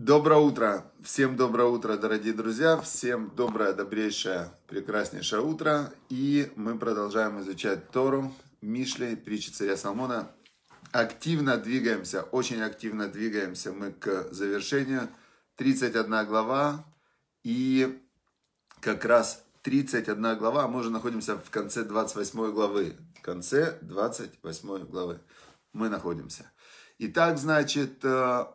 Доброе утро. Всем доброе утро, дорогие друзья. Всем доброе, добрейшее, прекраснейшее утро. И мы продолжаем изучать Тору, Мишли, притчи царя Соломона. Активно двигаемся, очень активно двигаемся мы к завершению. 31 глава и как раз 31 глава, а мы уже находимся в конце 28 главы. В конце 28 главы мы находимся. Итак, значит, э,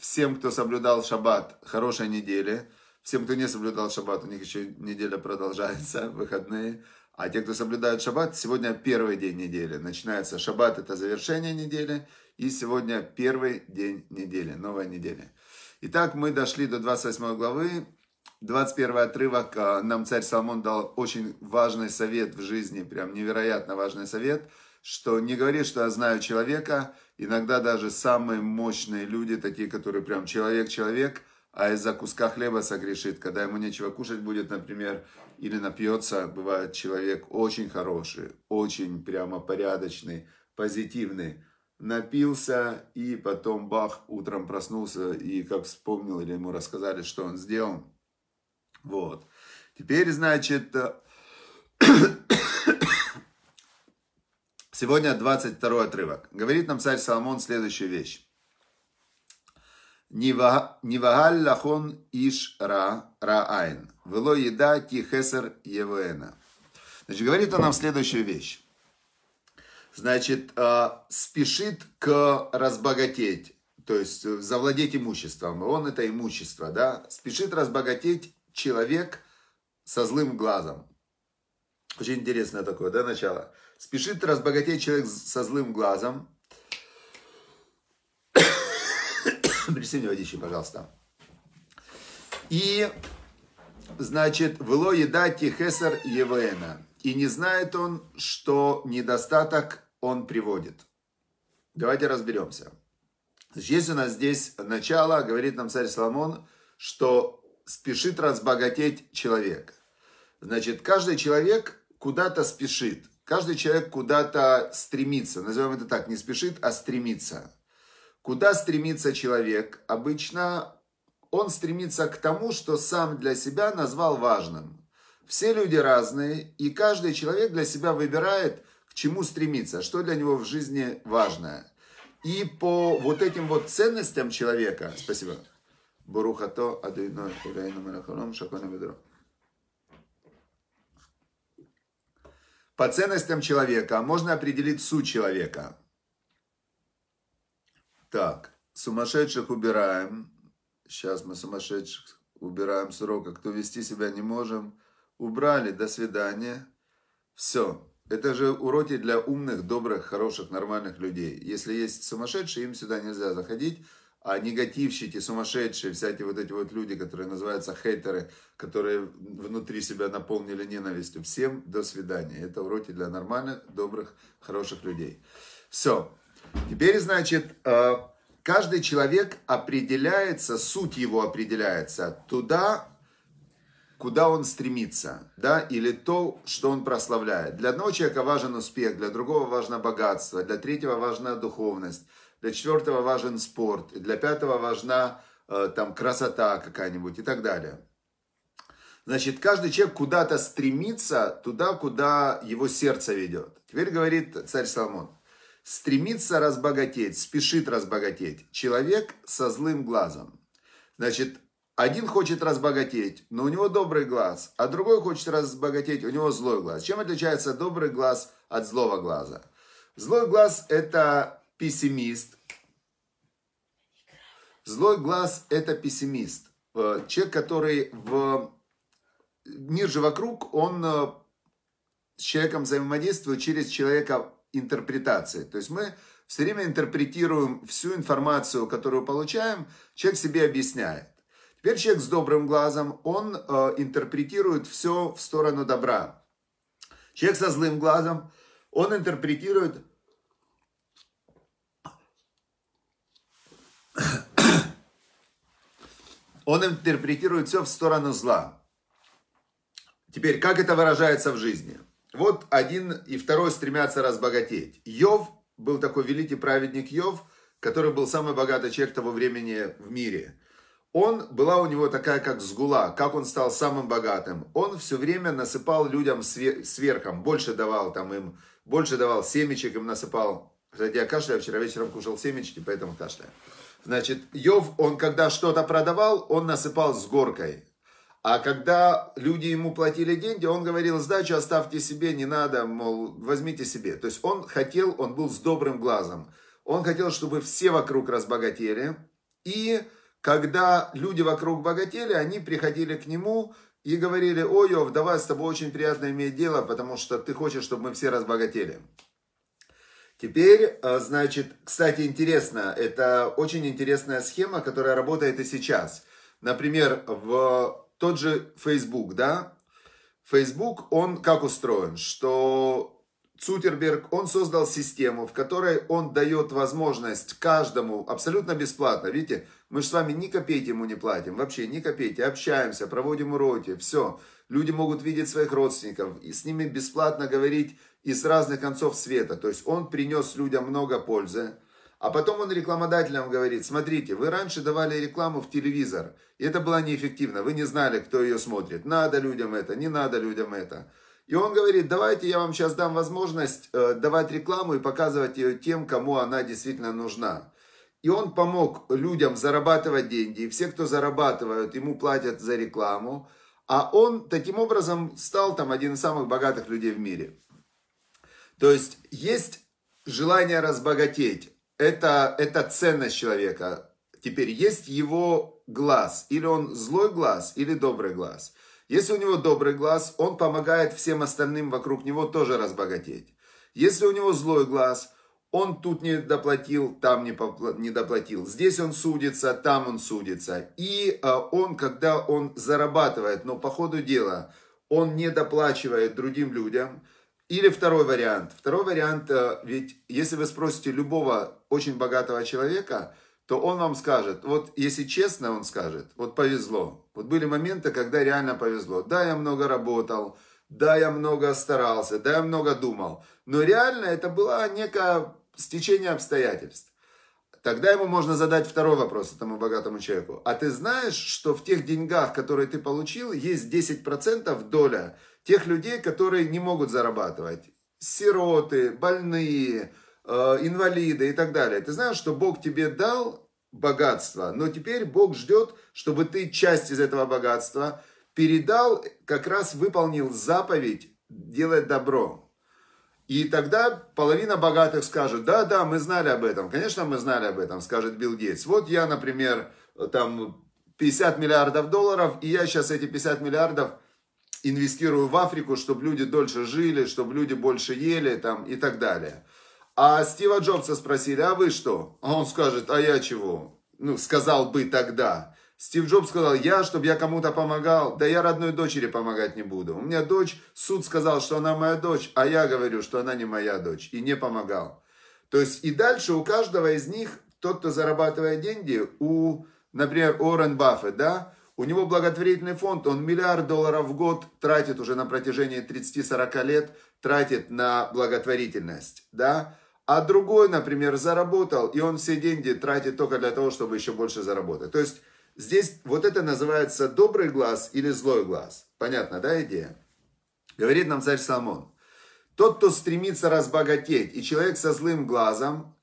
всем, кто соблюдал шаббат, хорошей недели. Всем, кто не соблюдал шаббат, у них еще неделя продолжается, выходные. А те, кто соблюдает шаббат, сегодня первый день недели. Начинается шаббат, это завершение недели. И сегодня первый день недели, новая неделя. Итак, мы дошли до 28 главы. 21 отрывок. А, нам царь Соломон дал очень важный совет в жизни, прям невероятно важный совет, что не говори, что я знаю человека, Иногда даже самые мощные люди, такие, которые прям человек-человек, а из-за куска хлеба согрешит. Когда ему нечего кушать будет, например, или напьется, бывает человек очень хороший, очень прямо порядочный, позитивный. Напился и потом бах, утром проснулся и как вспомнил, или ему рассказали, что он сделал. Вот. Теперь, значит, Сегодня 22 отрывок. Говорит нам царь Соломон следующую вещь. Нивагаль лахон иш ра раайн. Вело еда тихесер евуэна. Значит, говорит он нам следующую вещь. Значит, э, спешит к разбогатеть, то есть завладеть имуществом. Он это имущество, да. Спешит разбогатеть человек со злым глазом. Очень интересное такое, да, начало. Спешит разбогатеть человек со злым глазом. Принеси мне водички, пожалуйста. И, значит, вло еда тихесар евена. И не знает он, что недостаток он приводит. Давайте разберемся. Значит, есть у нас здесь начало, говорит нам царь Соломон, что спешит разбогатеть человек. Значит, каждый человек куда-то спешит. Каждый человек куда-то стремится, назовем это так, не спешит, а стремится. Куда стремится человек? Обычно он стремится к тому, что сам для себя назвал важным. Все люди разные, и каждый человек для себя выбирает, к чему стремиться, что для него в жизни важное. И по вот этим вот ценностям человека, спасибо, Барухато, Адуино, Шакона, Ведро. По ценностям человека можно определить суть человека. Так, сумасшедших убираем. Сейчас мы сумасшедших убираем с урока. Кто вести себя не можем. Убрали, до свидания. Все. Это же уроки для умных, добрых, хороших, нормальных людей. Если есть сумасшедшие, им сюда нельзя заходить а негативщики, сумасшедшие, всякие вот эти вот люди, которые называются хейтеры, которые внутри себя наполнили ненавистью. Всем до свидания. Это уроки для нормальных, добрых, хороших людей. Все. Теперь, значит, э, каждый человек определяется, суть его определяется туда, куда он стремится, да, или то, что он прославляет. Для одного человека важен успех, для другого важно богатство, для третьего важна духовность, для четвертого важен спорт, для пятого важна э, там красота какая-нибудь и так далее. Значит, каждый человек куда-то стремится, туда, куда его сердце ведет. Теперь говорит царь Соломон. Стремится разбогатеть, спешит разбогатеть. Человек со злым глазом. Значит, один хочет разбогатеть, но у него добрый глаз, а другой хочет разбогатеть, у него злой глаз. Чем отличается добрый глаз от злого глаза? Злой глаз – это пессимист. Злой глаз – это пессимист. Э, человек, который в... Мир же вокруг, он э, с человеком взаимодействует через человека интерпретации. То есть мы все время интерпретируем всю информацию, которую получаем, человек себе объясняет. Теперь человек с добрым глазом, он э, интерпретирует все в сторону добра. Человек со злым глазом, он интерпретирует он интерпретирует все в сторону зла. Теперь, как это выражается в жизни? Вот один и второй стремятся разбогатеть. Йов был такой великий праведник Йов, который был самый богатый человек того времени в мире. Он, была у него такая как сгула, как он стал самым богатым. Он все время насыпал людям сверхом, больше давал там им, больше давал семечек им насыпал. Кстати, я кашляю, вчера вечером кушал семечки, поэтому кашляю. Значит, Йов, он когда что-то продавал, он насыпал с горкой. А когда люди ему платили деньги, он говорил, сдачу оставьте себе, не надо, мол, возьмите себе. То есть он хотел, он был с добрым глазом. Он хотел, чтобы все вокруг разбогатели. И когда люди вокруг богатели, они приходили к нему и говорили, ой, Йов, давай с тобой очень приятно иметь дело, потому что ты хочешь, чтобы мы все разбогатели. Теперь, э, значит, кстати, интересно, это очень интересная схема, которая работает и сейчас. Например, в тот же Facebook, да, Facebook, он как устроен, что Цутерберг, он создал систему, в которой он дает возможность каждому абсолютно бесплатно. Видите, мы же с вами ни копейки ему не платим, вообще ни копейки, общаемся, проводим уроки, все. Люди могут видеть своих родственников и с ними бесплатно говорить из разных концов света. То есть он принес людям много пользы. А потом он рекламодателям говорит, смотрите, вы раньше давали рекламу в телевизор, и это было неэффективно, вы не знали, кто ее смотрит, надо людям это, не надо людям это. И он говорит, давайте я вам сейчас дам возможность э, давать рекламу и показывать ее тем, кому она действительно нужна. И он помог людям зарабатывать деньги, и все, кто зарабатывают, ему платят за рекламу, а он таким образом стал там один из самых богатых людей в мире. То есть есть желание разбогатеть, это, это ценность человека. Теперь есть его глаз. Или он злой глаз, или добрый глаз. Если у него добрый глаз, он помогает всем остальным вокруг него тоже разбогатеть. Если у него злой глаз, он тут не доплатил, там не, не доплатил. Здесь он судится, там он судится. И а, он, когда он зарабатывает, но по ходу дела он не доплачивает другим людям, или второй вариант. Второй вариант, э, ведь если вы спросите любого очень богатого человека, то он вам скажет, вот если честно, он скажет, вот повезло. Вот были моменты, когда реально повезло. Да, я много работал, да, я много старался, да, я много думал. Но реально это было некое стечение обстоятельств. Тогда ему можно задать второй вопрос этому богатому человеку. А ты знаешь, что в тех деньгах, которые ты получил, есть 10% доля тех людей, которые не могут зарабатывать. Сироты, больные, э, инвалиды и так далее. Ты знаешь, что Бог тебе дал богатство, но теперь Бог ждет, чтобы ты часть из этого богатства передал, как раз выполнил заповедь делать добро. И тогда половина богатых скажет, да, да, мы знали об этом. Конечно, мы знали об этом, скажет Билл Гейтс. Вот я, например, там 50 миллиардов долларов, и я сейчас эти 50 миллиардов инвестирую в Африку, чтобы люди дольше жили, чтобы люди больше ели там, и так далее. А Стива Джобса спросили, а вы что? А он скажет, а я чего? Ну, сказал бы тогда. Стив Джобс сказал, я, чтобы я кому-то помогал, да я родной дочери помогать не буду. У меня дочь, суд сказал, что она моя дочь, а я говорю, что она не моя дочь, и не помогал. То есть и дальше у каждого из них, тот, кто зарабатывает деньги, у, например, Уоррен Баффет, да, у него благотворительный фонд, он миллиард долларов в год тратит уже на протяжении 30-40 лет, тратит на благотворительность, да. А другой, например, заработал, и он все деньги тратит только для того, чтобы еще больше заработать. То есть здесь вот это называется добрый глаз или злой глаз. Понятно, да, идея? Говорит нам царь Соломон. Тот, кто стремится разбогатеть, и человек со злым глазом,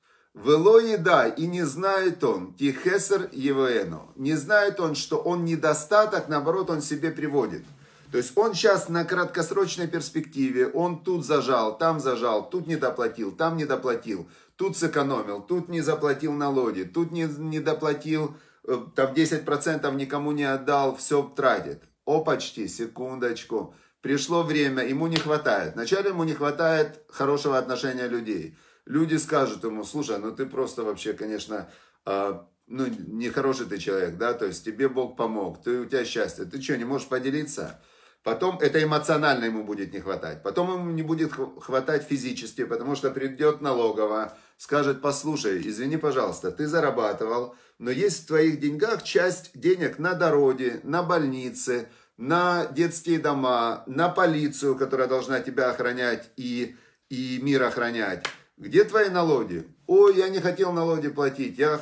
Вело еда, и не знает он, тихесер евоэну, не знает он, что он недостаток, наоборот, он себе приводит. То есть он сейчас на краткосрочной перспективе, он тут зажал, там зажал, тут не доплатил, там не доплатил, тут сэкономил, тут не заплатил налоги, тут не, не доплатил, э, там 10% никому не отдал, все тратит. О, почти, секундочку. Пришло время, ему не хватает. Вначале ему не хватает хорошего отношения людей люди скажут ему, слушай, ну ты просто вообще, конечно, э, ну, нехороший ты человек, да, то есть тебе Бог помог, ты, у тебя счастье, ты что, не можешь поделиться? Потом это эмоционально ему будет не хватать. Потом ему не будет хватать физически, потому что придет налоговая, скажет, послушай, извини, пожалуйста, ты зарабатывал, но есть в твоих деньгах часть денег на дороге, на больнице, на детские дома, на полицию, которая должна тебя охранять и, и мир охранять. Где твои налоги? ой, я не хотел налоги платить, я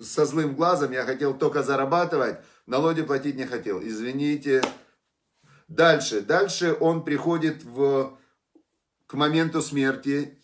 со злым глазом, я хотел только зарабатывать, налоги платить не хотел. Извините. Дальше, дальше он приходит в, к моменту смерти,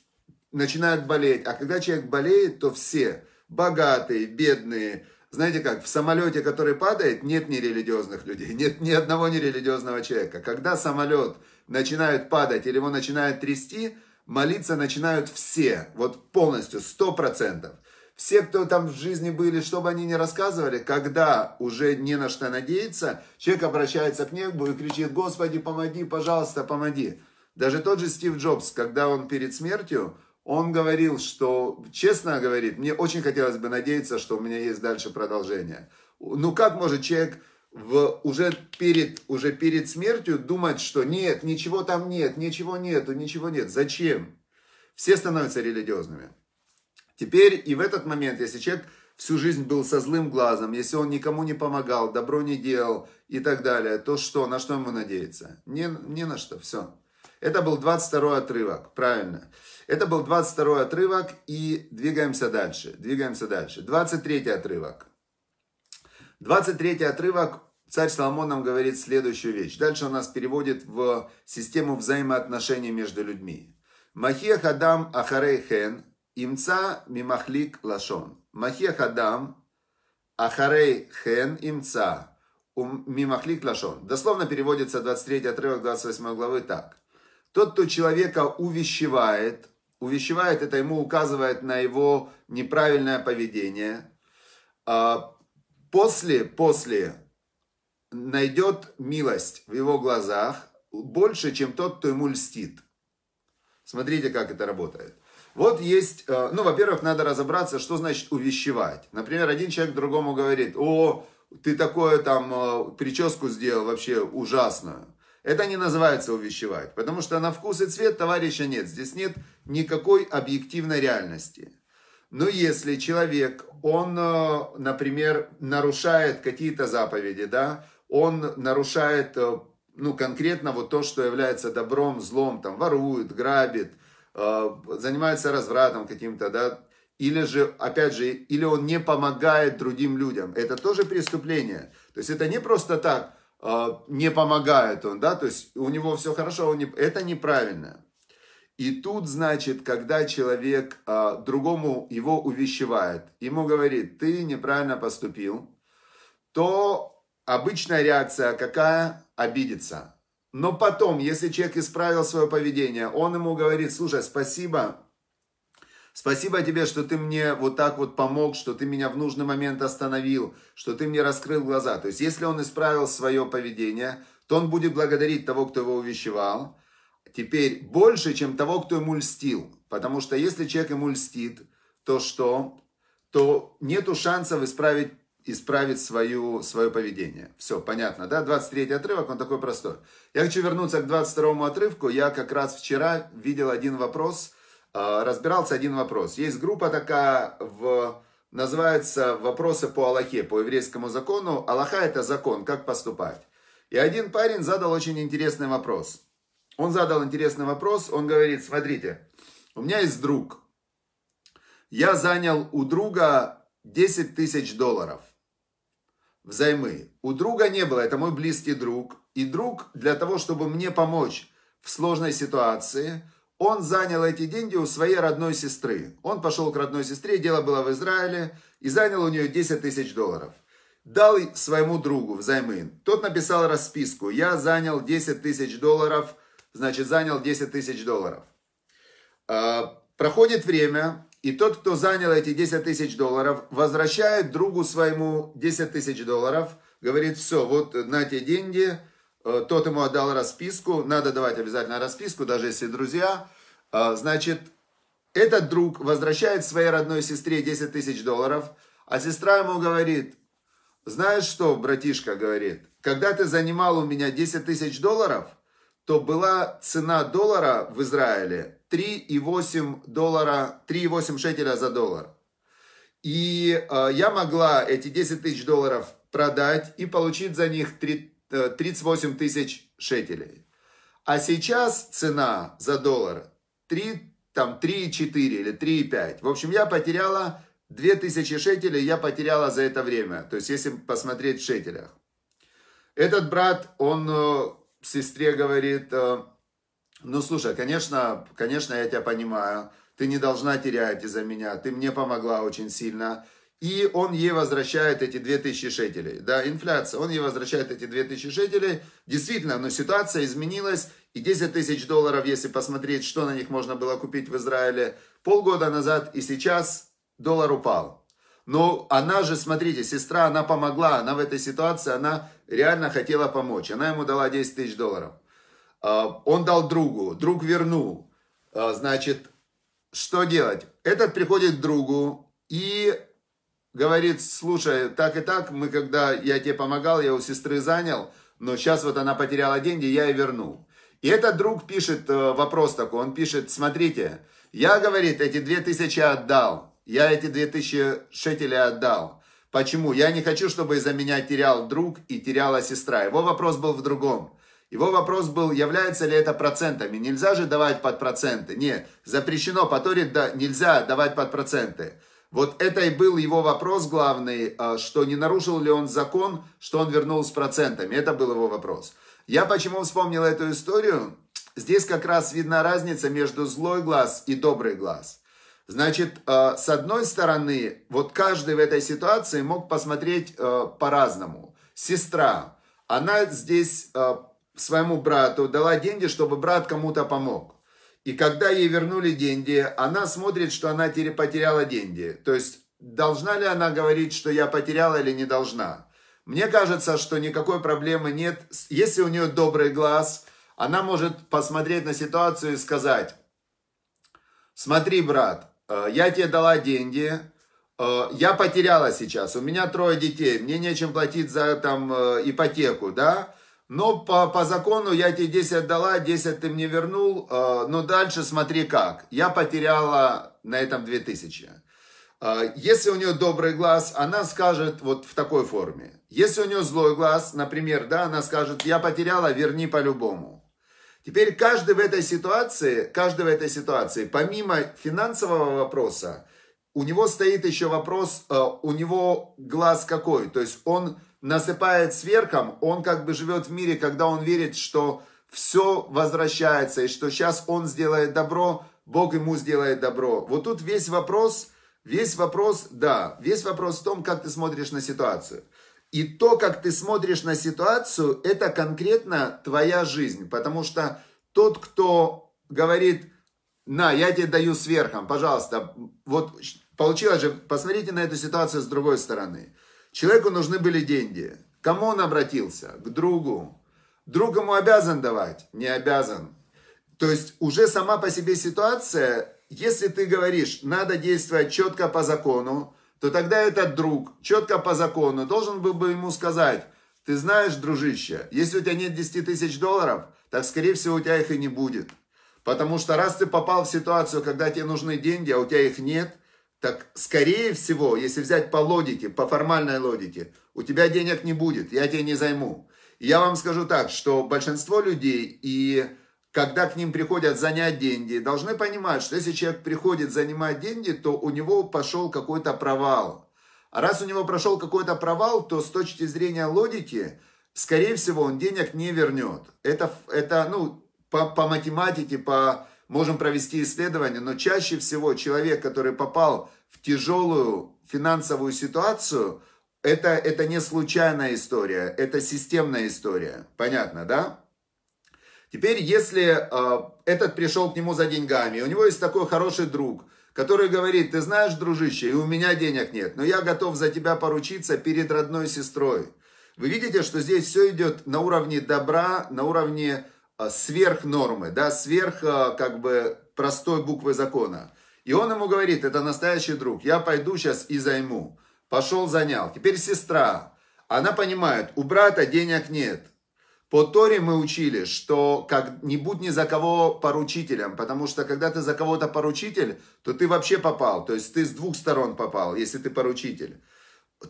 начинает болеть. А когда человек болеет, то все, богатые, бедные, знаете как, в самолете, который падает, нет нерелигиозных людей, нет ни одного нерелигиозного человека. Когда самолет начинает падать или его начинает трясти, молиться начинают все, вот полностью, сто процентов. Все, кто там в жизни были, что бы они ни рассказывали, когда уже не на что надеяться, человек обращается к небу и кричит, Господи, помоги, пожалуйста, помоги. Даже тот же Стив Джобс, когда он перед смертью, он говорил, что, честно говорит, мне очень хотелось бы надеяться, что у меня есть дальше продолжение. Ну как может человек в, уже, перед, уже перед смертью думать, что нет, ничего там нет, ничего нету, ничего нет. Зачем? Все становятся религиозными. Теперь и в этот момент, если человек всю жизнь был со злым глазом, если он никому не помогал, добро не делал и так далее, то что, на что ему надеяться? Не, не на что, все. Это был 22 отрывок, правильно. Это был 22 отрывок, и двигаемся дальше. Двигаемся дальше. 23 отрывок. 23 отрывок, царь Соломон нам говорит следующую вещь. Дальше он нас переводит в систему взаимоотношений между людьми. Махия хадам ахарей хен, имца мимахлик лашон. Махия хадам ахарей хен имца мимахлик лашон. Дословно переводится 23 отрывок 28 главы так. Тот, кто человека увещевает, увещевает, это ему указывает на его неправильное поведение, а, после, после найдет милость в его глазах больше, чем тот, кто ему льстит. Смотрите, как это работает. Вот есть, э, ну, во-первых, надо разобраться, что значит увещевать. Например, один человек другому говорит, о, ты такое там э, прическу сделал вообще ужасную. Это не называется увещевать, потому что на вкус и цвет товарища нет. Здесь нет никакой объективной реальности. Но если человек, он, э, например, нарушает какие-то заповеди, да, он нарушает, э, ну, конкретно вот то, что является добром, злом, там, ворует, грабит, э, занимается развратом каким-то, да, или же, опять же, или он не помогает другим людям. Это тоже преступление. То есть это не просто так, а, не помогает он, да, то есть у него все хорошо, он не, это неправильно. И тут, значит, когда человек а, другому его увещевает, ему говорит, ты неправильно поступил, то обычная реакция какая? Обидеться. Но потом, если человек исправил свое поведение, он ему говорит, слушай, спасибо, Спасибо тебе, что ты мне вот так вот помог, что ты меня в нужный момент остановил, что ты мне раскрыл глаза. То есть, если он исправил свое поведение, то он будет благодарить того, кто его увещевал. Теперь больше, чем того, кто ему льстил. Потому что если человек ему льстит, то что? То нету шансов исправить, исправить свою, свое поведение. Все, понятно, да? 23 отрывок, он такой простой. Я хочу вернуться к 22 отрывку. Я как раз вчера видел один вопрос – а, разбирался один вопрос. Есть группа такая, в, называется «Вопросы по Аллахе», по еврейскому закону. Аллаха – это закон, как поступать. И один парень задал очень интересный вопрос. Он задал интересный вопрос, он говорит, смотрите, у меня есть друг. Я занял у друга 10 тысяч долларов взаймы. У друга не было, это мой близкий друг. И друг для того, чтобы мне помочь в сложной ситуации – он занял эти деньги у своей родной сестры. Он пошел к родной сестре, дело было в Израиле, и занял у нее 10 тысяч долларов. Дал своему другу взаймы. Тот написал расписку. Я занял 10 тысяч долларов, значит, занял 10 тысяч долларов. А, проходит время, и тот, кто занял эти 10 тысяч долларов, возвращает другу своему 10 тысяч долларов, говорит, все, вот на те деньги, Э, тот ему отдал расписку, надо давать обязательно расписку, даже если друзья. Э, значит, этот друг возвращает своей родной сестре 10 тысяч долларов, а сестра ему говорит, знаешь что, братишка, говорит, когда ты занимал у меня 10 тысяч долларов, то была цена доллара в Израиле 3,8 доллара, 3,8 шекеля за доллар. И э, я могла эти 10 тысяч долларов продать и получить за них 3, 38 э, тысяч шекелей. А сейчас цена за доллар 3 там 3,4 или 3,5. В общем, я потеряла 2000 шекелей, я потеряла за это время. То есть, если посмотреть в шекелях. Этот брат, он э, сестре говорит, э, ну, слушай, конечно, конечно, я тебя понимаю, ты не должна терять из-за меня, ты мне помогла очень сильно. И он ей возвращает эти 2000 шекелей. Да, инфляция. Он ей возвращает эти 2000 шекелей. Действительно, но ситуация изменилась. И 10 тысяч долларов, если посмотреть, что на них можно было купить в Израиле полгода назад, и сейчас доллар упал. Но она же, смотрите, сестра, она помогла, она в этой ситуации, она реально хотела помочь. Она ему дала 10 тысяч долларов. А, он дал другу, друг вернул. А, значит, что делать? Этот приходит к другу и говорит, слушай, так и так, мы когда я тебе помогал, я у сестры занял, но сейчас вот она потеряла деньги, я ей вернул. И этот друг пишет э, вопрос такой, он пишет, смотрите, я, говорит, эти две тысячи отдал, я эти две тысячи шекелей отдал. Почему? Я не хочу, чтобы из-за меня терял друг и теряла сестра. Его вопрос был в другом. Его вопрос был, является ли это процентами. Нельзя же давать под проценты. Нет, запрещено по Торе, да, нельзя давать под проценты. Вот это и был его вопрос главный, а, что не нарушил ли он закон, что он вернул с процентами. Это был его вопрос. Я почему вспомнил эту историю? Здесь как раз видна разница между злой глаз и добрый глаз. Значит, а, с одной стороны, вот каждый в этой ситуации мог посмотреть а, по-разному. Сестра, она здесь своему брату, дала деньги, чтобы брат кому-то помог. И когда ей вернули деньги, она смотрит, что она потеряла деньги. То есть, должна ли она говорить, что я потеряла или не должна? Мне кажется, что никакой проблемы нет. Если у нее добрый глаз, она может посмотреть на ситуацию и сказать, смотри, брат, э, я тебе дала деньги, э, я потеряла сейчас, у меня трое детей, мне нечем платить за там э, ипотеку, да, но по, по закону я тебе 10 отдала, 10 ты мне вернул, э, но дальше смотри как. Я потеряла на этом 2000. Э, если у нее добрый глаз, она скажет вот в такой форме. Если у нее злой глаз, например, да, она скажет, я потеряла, верни по-любому. Теперь каждый в этой ситуации, каждый в этой ситуации, помимо финансового вопроса, у него стоит еще вопрос, э, у него глаз какой, то есть он насыпает сверхом, он как бы живет в мире, когда он верит, что все возвращается, и что сейчас он сделает добро, Бог ему сделает добро. Вот тут весь вопрос, весь вопрос, да, весь вопрос в том, как ты смотришь на ситуацию. И то, как ты смотришь на ситуацию, это конкретно твоя жизнь. Потому что тот, кто говорит, на, я тебе даю сверхом, пожалуйста, вот получилось же, посмотрите на эту ситуацию с другой стороны. Человеку нужны были деньги. Кому он обратился? К другу. Друг ему обязан давать? Не обязан. То есть уже сама по себе ситуация, если ты говоришь, надо действовать четко по закону, то тогда этот друг четко по закону должен был бы ему сказать, ты знаешь, дружище, если у тебя нет 10 тысяч долларов, так скорее всего у тебя их и не будет. Потому что раз ты попал в ситуацию, когда тебе нужны деньги, а у тебя их нет – так скорее всего, если взять по логике, по формальной логике, у тебя денег не будет, я тебе не займу. я вам скажу так, что большинство людей, и когда к ним приходят занять деньги, должны понимать, что если человек приходит занимать деньги, то у него пошел какой-то провал. А раз у него прошел какой-то провал, то с точки зрения логики, скорее всего, он денег не вернет. Это, это ну, по, по математике, по можем провести исследование, но чаще всего человек, который попал в тяжелую финансовую ситуацию, это, это не случайная история, это системная история. Понятно, да? Теперь, если э, этот пришел к нему за деньгами, у него есть такой хороший друг, который говорит, ты знаешь, дружище, и у меня денег нет, но я готов за тебя поручиться перед родной сестрой. Вы видите, что здесь все идет на уровне добра, на уровне сверх нормы, да, сверх э, как бы простой буквы закона. И он ему говорит, это настоящий друг, я пойду сейчас и займу. Пошел, занял. Теперь сестра, она понимает, у брата денег нет. По Торе мы учили, что как, не будь ни за кого поручителем, потому что когда ты за кого-то поручитель, то ты вообще попал, то есть ты с двух сторон попал, если ты поручитель.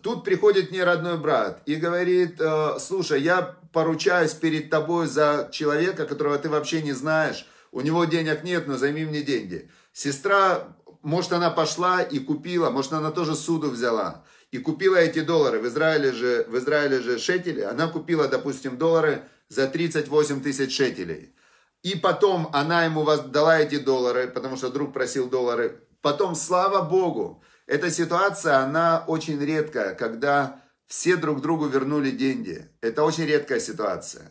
Тут приходит мне родной брат и говорит, «Э, слушай, я поручаюсь перед тобой за человека, которого ты вообще не знаешь, у него денег нет, но займи мне деньги. Сестра, может, она пошла и купила, может, она тоже суду взяла и купила эти доллары. В Израиле же, в Израиле же шекели. Она купила, допустим, доллары за 38 тысяч шекелей. И потом она ему дала эти доллары, потому что друг просил доллары. Потом, слава Богу, эта ситуация, она очень редкая, когда все друг другу вернули деньги. Это очень редкая ситуация.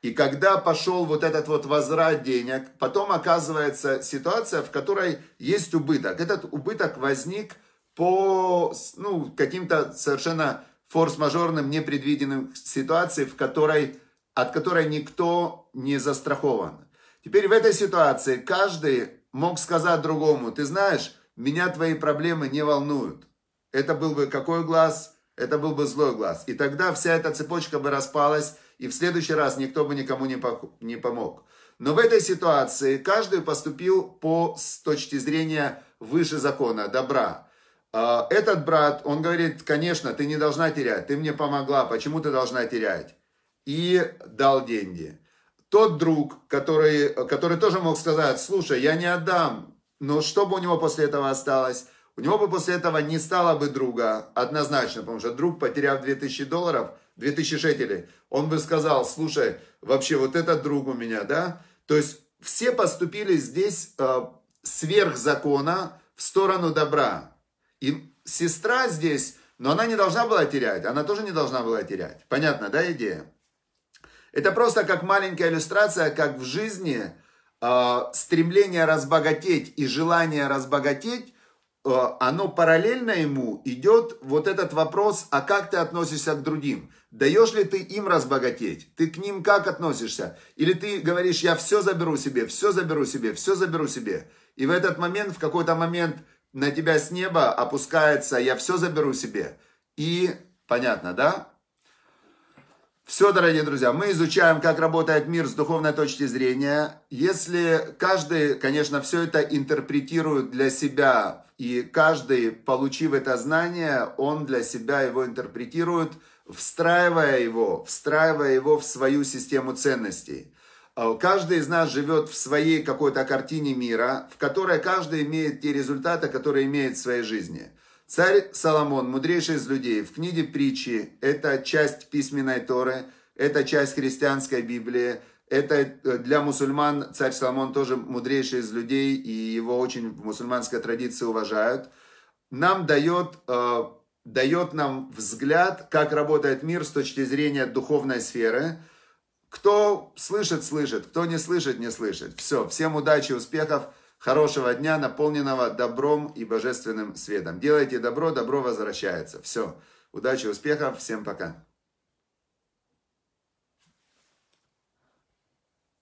И когда пошел вот этот вот возврат денег, потом оказывается ситуация, в которой есть убыток. Этот убыток возник по ну, каким-то совершенно форс-мажорным, непредвиденным ситуациям, в которой, от которой никто не застрахован. Теперь в этой ситуации каждый мог сказать другому, ты знаешь, меня твои проблемы не волнуют. Это был бы какой глаз? Это был бы злой глаз. И тогда вся эта цепочка бы распалась, и в следующий раз никто бы никому не помог. Но в этой ситуации каждый поступил по с точки зрения выше закона, добра. А, этот брат, он говорит, конечно, ты не должна терять, ты мне помогла, почему ты должна терять? И дал деньги. Тот друг, который, который тоже мог сказать, слушай, я не отдам, но что бы у него после этого осталось? У него бы после этого не стало бы друга, однозначно, потому что друг, потеряв 2000 долларов, 2000 шекелей, он бы сказал, слушай, вообще вот этот друг у меня, да? То есть все поступили здесь э, сверх закона в сторону добра. И сестра здесь, но она не должна была терять, она тоже не должна была терять. Понятно, да, идея? Это просто как маленькая иллюстрация, как в жизни э, стремление разбогатеть и желание разбогатеть Э, оно параллельно ему идет вот этот вопрос, а как ты относишься к другим? Даешь ли ты им разбогатеть? Ты к ним как относишься? Или ты говоришь, я все заберу себе, все заберу себе, все заберу себе. И в этот момент, в какой-то момент на тебя с неба опускается, я все заберу себе. И понятно, да? Все, дорогие друзья, мы изучаем, как работает мир с духовной точки зрения. Если каждый, конечно, все это интерпретирует для себя, и каждый, получив это знание, он для себя его интерпретирует, встраивая его, встраивая его в свою систему ценностей. А каждый из нас живет в своей какой-то картине мира, в которой каждый имеет те результаты, которые имеет в своей жизни. Царь Соломон, мудрейший из людей, в книге притчи, это часть письменной Торы, это часть христианской Библии, это э, для мусульман царь Соломон тоже мудрейший из людей, и его очень в мусульманской традиции уважают. Нам дает, э, дает нам взгляд, как работает мир с точки зрения духовной сферы. Кто слышит, слышит, кто не слышит, не слышит. Все, всем удачи, успехов, хорошего дня, наполненного добром и божественным светом. Делайте добро, добро возвращается. Все, удачи, успехов, всем пока.